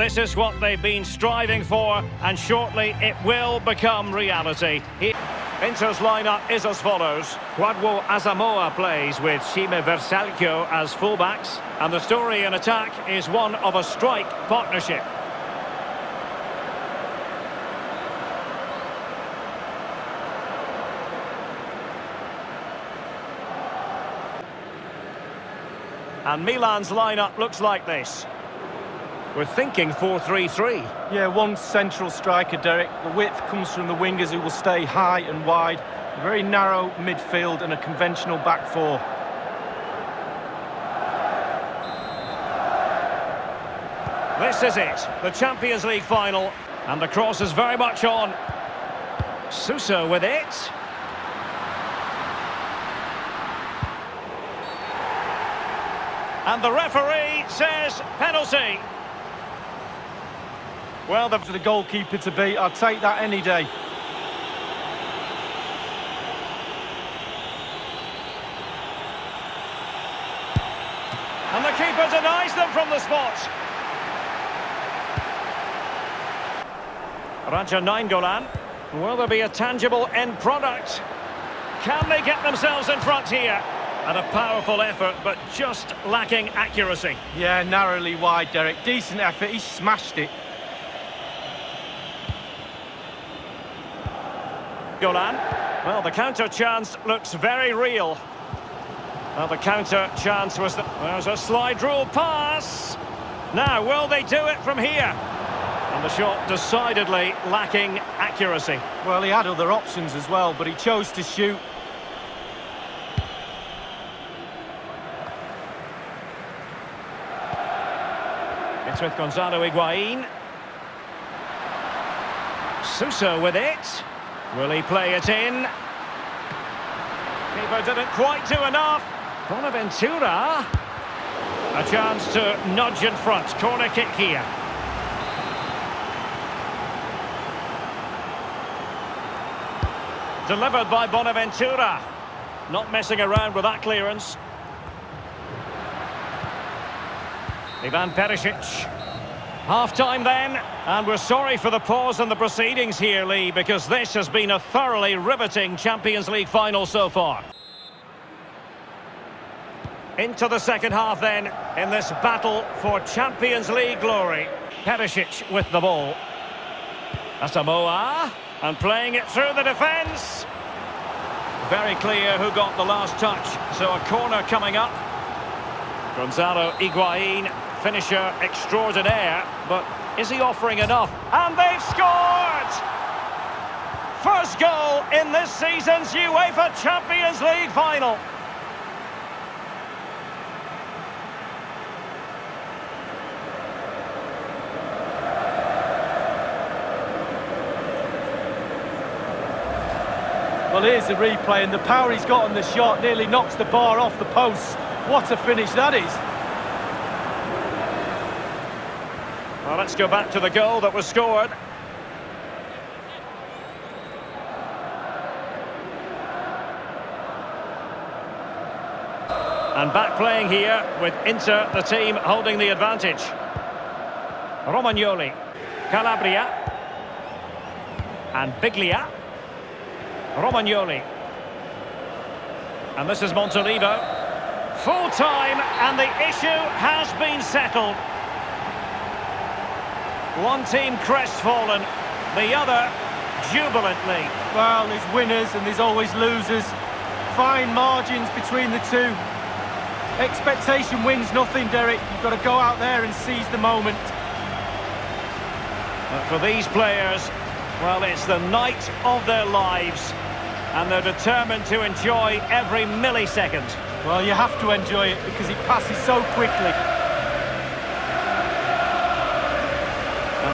this is what they've been striving for, and shortly it will become reality. Inter's lineup is as follows. Kwadwo Asamoah plays with Šime Vrsaljko as fullbacks. And the story in attack is one of a strike partnership. And Milan's lineup looks like this. We're thinking 4-3-3. Yeah, one central striker, Derek. The width comes from the wingers who will stay high and wide. A very narrow midfield and a conventional back four. This is it, the Champions League final. And the cross is very much on. Suso with it. And the referee says penalty. Well, the, the goalkeeper to beat. I'll take that any day. And the keeper denies them from the spot. Radja Nainggolan. Will there be a tangible end product? Can they get themselves in front here? And a powerful effort, but just lacking accuracy. Yeah, narrowly wide, Derek. Decent effort. He smashed it. Golan. Well, the counter chance looks very real. Well, the counter chance was that there's a slide rule pass. Now, will they do it from here? And the shot decidedly lacking accuracy. Well, he had other options as well, but he chose to shoot. It's with Gonzalo Higuain. Suso with it. Will he play it in? Keeper didn't quite do enough. Bonaventura. A chance to nudge in front. Corner kick here. Delivered by Bonaventura. Not messing around with that clearance. Ivan Perisic. Half-time then, and we're sorry for the pause in the proceedings here, Lee, because this has been a thoroughly riveting Champions League final so far. Into the second half then, in this battle for Champions League glory. Perisic with the ball. Asamoah, and playing it through the defence. Very clear who got the last touch, so a corner coming up. Gonzalo Higuain finisher extraordinaire, but is he offering enough? And they've scored! First goal in this season's UEFA Champions League final. Well, here's the replay, and the power he's got on the shot nearly knocks the bar off the post. What a finish that is. Well, let's go back to the goal that was scored. And back playing here with Inter, the team holding the advantage. Romagnoli, Calabria, and Biglia. Romagnoli. And this is Montolivo. Full time, and the issue has been settled. One team crestfallen, the other jubilantly. Well, there's winners and there's always losers. Fine margins between the two. Expectation wins nothing, Derek. You've got to go out there and seize the moment. But for these players, well, it's the night of their lives. And they're determined to enjoy every millisecond. Well, you have to enjoy it because it passes so quickly.